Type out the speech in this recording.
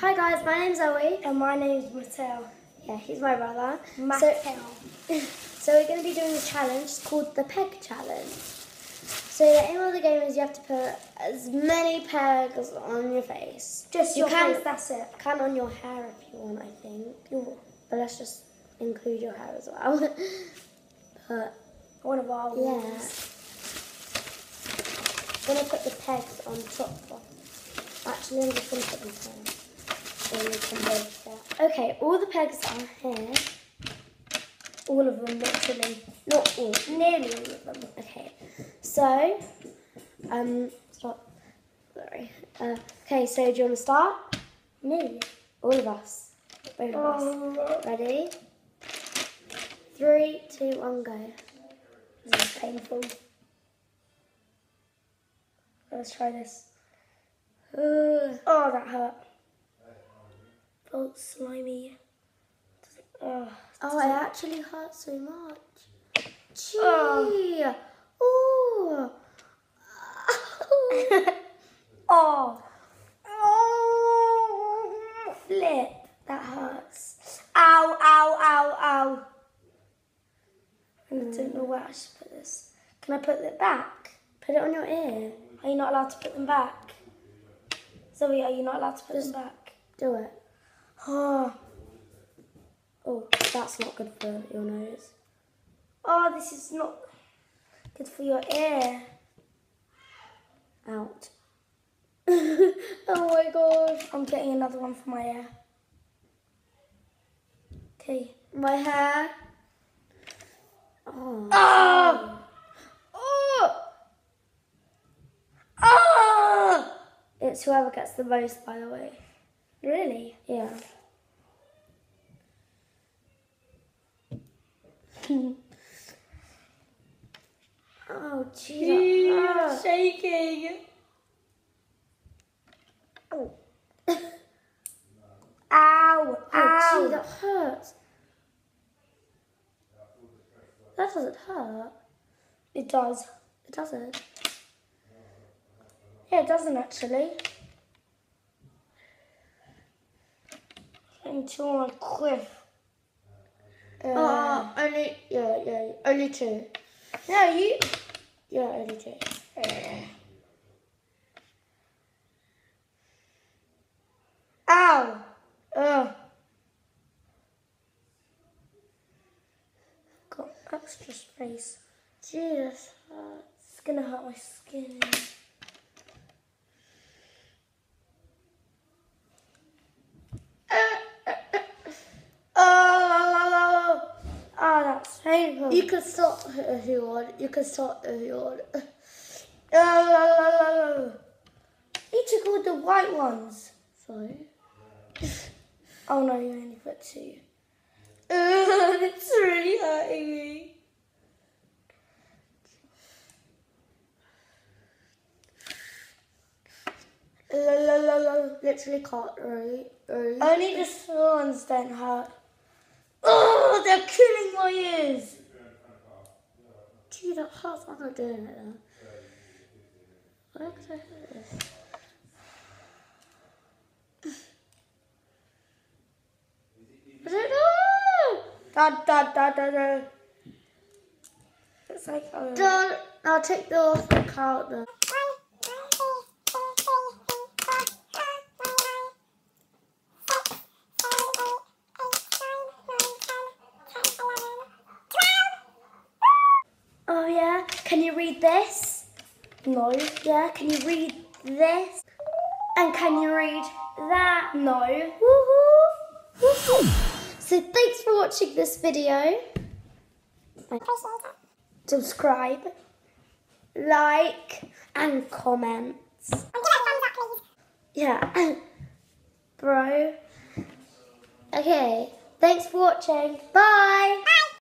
Hi guys, my name's Zoe. And my name's Matteo. Yeah, he's my brother. Matteo. So, so we're going to be doing a challenge called the peg challenge. So the aim of the game is you have to put as many pegs on your face. Just you your can face, that's it. can on your hair if you want, I think. But let's just include your hair as well. but One of our Yeah. I'm gonna put the pegs on top. Actually, I'm just gonna put them here. So you can get. Okay, all the pegs are here. All of them, literally. Not all, nearly all of them. Okay, so, um, stop. Sorry. Uh, okay, so do you want to start? Me. All of us. Both of us. Ready? Three, two, one, go. this is painful. Let's try this. Oh, that hurt. Felt slimy. Oh, Oh, it actually hurts so much. Gee. Oh. Ooh. oh. oh. Flip. That hurts. Ow, ow, ow, ow. I don't know where I should put this. Can I put it back? Put it on your ear. Are you not allowed to put them back? Zoe, are you not allowed to put them back? Do it. Oh, Oh, that's not good for your nose. oh, this is not good for your ear. Out. oh my gosh. I'm getting another one for my ear. Okay. My hair. Oh. Ah! Oh! Oh! Oh! It's whoever gets the most, by the way. Yeah. oh, that hurts. Ah. shaking. Oh. Ow! Oh, gee, that hurts. That doesn't hurt. It does. It doesn't. Yeah, it doesn't actually. On a cliff. Uh, Oh, uh, only, yeah, yeah, only two. no, you. Yeah, only two. Uh. Ow! Ugh. Got extra space. Jesus hurts. It's gonna hurt my skin. Oh, oh, that's painful. Mm. You can stop if you want. You can stop if you want. Oh, you took all the white ones. Sorry. Oh no, you only put two. Ugh, uh, it's really hurting me. La, la, la, la. Literally can't right. Only the small ones don't hurt. Oh, they're killing my ears. That hurts. I'm not doing it then. Why could I hurt this? I don't know. Da, da, da, da, da. It's like, oh. Don't. I'll take the off the counter. Oh yeah. Can you read this? No. Yeah. Can you read this? And can you read that? No. Woohoo! Woohoo! So thanks for watching this video. Subscribe, like, and comments. Yeah. Bro. Okay. Thanks for watching. Bye.